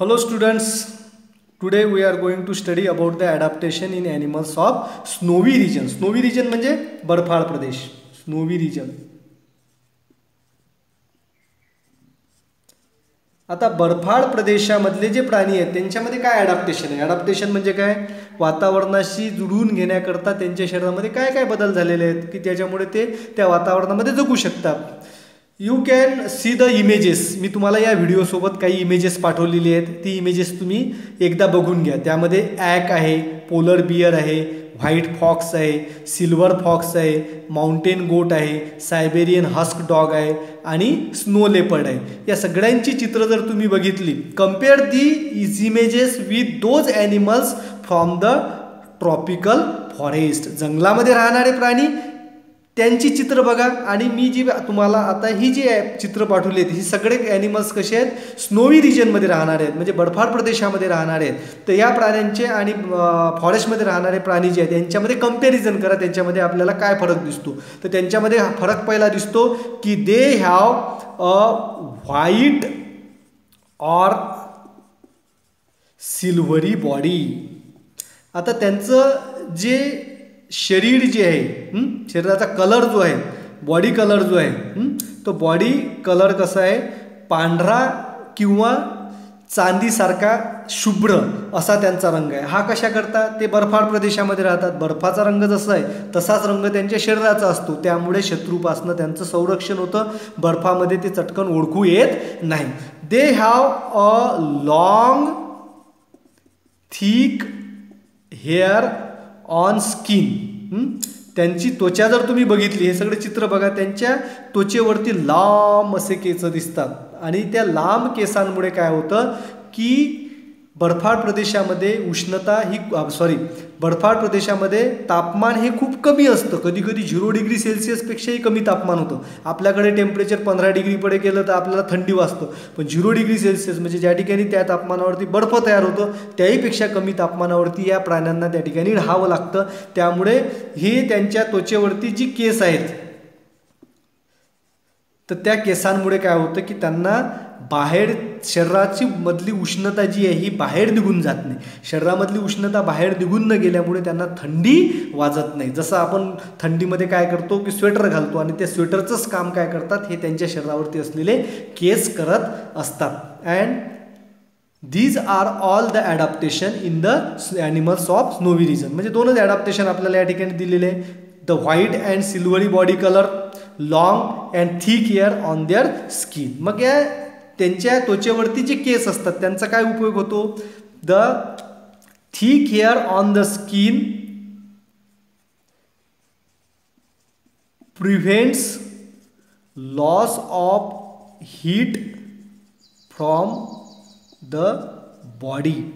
Hello students, today we are going to study about the adaptation in animals of snowy region. Snowy region म्हणजे बर्फाळ प्रदेश. Snowy region आता बर्फाळ प्रदेशामधले जे प्राणी आहेत त्यांच्यामध्ये काय अडॅप्टेशन आहे? अडॅप्टेशन म्हणजे काय? वातावरणाशी जुळवून घेण्याकरता त्यांच्या शरीरामध्ये काय काय बदल झालेले आहेत की त्याच्यामुळे ते त्या वातावरणामध्ये जगू शकतात? You can see the images मी तुम्हाला या व्हिडिओसोबत काही इमेजेस पाठवलेली आहेत. ती इमेजेस तुम्ही एकदा बघून घ्या. त्यामध्ये ॲक आहे पोलर बियर आहे व्हाईट फॉक्स आहे सिल्वर फॉक्स आहे माउंटेन गोट आहे सायबेरियन हस्क डॉग आहे आणि स्नो लेपर्ड आहे. या सगळ्यांची चित्र जर तुम्ही बघितली compare the is images with those animals from the tropical forest जंगलामध्ये राहणारे प्राणी त्यांची चित्र बघा आणि मी जी तुम्हाला आता ही जी चित्र पाठवली आहेत ही सगळे ॲनिमल्स कसे आहेत स्नोवी रिजनमध्ये राहणारे आहेत म्हणजे बर्फाळ प्रदेशामध्ये राहणारे आहेत. तर या प्राण्यांचे आणि फॉरेस्टमध्ये राहणारे प्राणी जे आहेत यांच्यामध्ये कंपॅरिझन करा त्यांच्यामध्ये आपल्याला काय फरक दिसतो. तर त्यांच्यामध्ये हा फरक पहिला दिसतो की they have a white or silvery body आता त्यांचं जे शरीर जे आहे शरीराचा कलर जो आहे बॉडी कलर जो आहे तो बॉडी कलर कसा आहे? पांढरा किंवा चांदीसारखा शुभ्र असा त्यांचा रंग आहे. हा कशा करता ते बर्फाळ प्रदेशामध्ये राहतात. बर्फाचा रंग जसा आहे तसाच रंग त्यांच्या शरीराचा असतो. त्यामुळे शत्रूपासनं त्यांचं संरक्षण होतं. बर्फामध्ये ते चटकन ओळखू येत नाही. They have a long thick hair on skin त्यांची त्वचा जर तुम्ही बघितली हे सगळे चित्र बघा त्यांच्या त्वचेवरती लांब असे केस दिसतात. आणि त्या लांब केसांमुळे काय होतं की बर्फाळ प्रदेशामध्ये उष्णता ही सॉरी बर्फाळ प्रदेशामध्ये तापमान हे खूप कमी असतं. कधी कधी झिरो डिग्री सेल्सिअसपेक्षाही कमी तापमान होतं. आपल्याकडे टेम्परेचर पंधरा डिग्रीकडे गेलं तर आपल्याला थंडी वाजतं. पण झिरो डिग्री सेल्सिअस म्हणजे ज्या ठिकाणी त्या तापमानावरती बर्फ तयार होतं त्याहीपेक्षा कमी तापमानावरती या प्राण्यांना त्या ठिकाणी राहावं लागतं. त्यामुळे हे त्यांच्या त्वचेवरती जी केस आहेत तर त्या केसांमुळे काय होतं की त्यांना बाहेर शरीराची मधली उष्णता जी आहे ही बाहेर निघून जात नाही. शरीरामधली उष्णता बाहेर निघून न गेल्यामुळे त्यांना थंडी वाजत नाही. जसं आपण थंडीमध्ये काय करतो की स्वेटर घालतो आणि त्या स्वेटरचंच काम काय करतात हे त्यांच्या शरीरावरती असलेले केस करत असतात. And these are all the adaptation in the animals of snowy region म्हणजे दोनच ॲडॅप्टेशन आपल्याला या ठिकाणी दिलेले आहे. The white and silvery body colour long and thick hair on their skin मग या त्यांच्या त्वचेवरती जे केस असतात त्यांचा काय उपयोग होतो? The thick hair on the skin prevents loss of heat from the body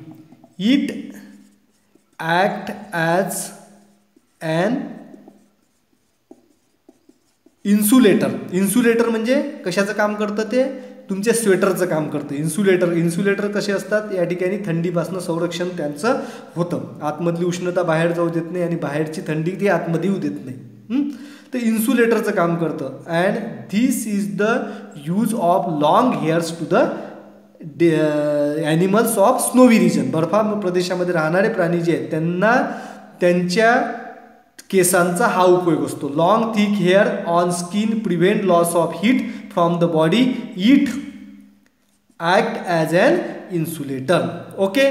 it act as and insulator. Insulator म्हणजे कशाचं काम करतं ते? तुमच्या स्वेटरचं काम करतं. इन्सुलेटर इन्सुलेटर कसे असतात? या ठिकाणी थंडीपासून संरक्षण त्यांचं होतं. आतमधली उष्णता बाहेर जाऊ देत नाही आणि बाहेरची थंडी ती आतमध्ये येऊ देत नाही. तर इन्सुलेटरचं काम करतं. And this is the use of long hairs to the day animals of snowy region बर्फा प्रदेशामध्ये राहणारे प्राणी जे आहेत त्यांना त्यांच्या केसांचा हा उपयोग असतो. Long thick hair on skin prevent loss of heat from the body it act as an insulator okay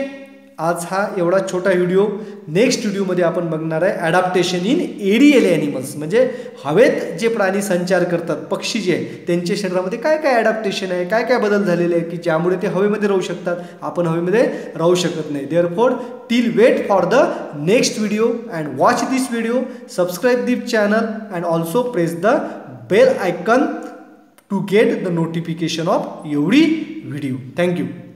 आज हा एवढा छोटा व्हिडिओ नेक्स्ट व्हिडिओमध्ये आपण बघणार आहे. ॲडॅप्टेशन इन एरियल ॲनिमल्स म्हणजे हवेत जे प्राणी संचार करतात पक्षी जे आहे त्यांच्या शरीरामध्ये काय काय ॲडॅप्टेशन आहे काय काय बदल झालेले आहे की ज्यामुळे ते हवेमध्ये राहू शकतात? आपण हवेमध्ये राहू शकत नाही. Therefore till wait for the next video and watch this video subscribe this channel and also press the bell icon to get the notification of एवढी व्हिडिओ थँक्यू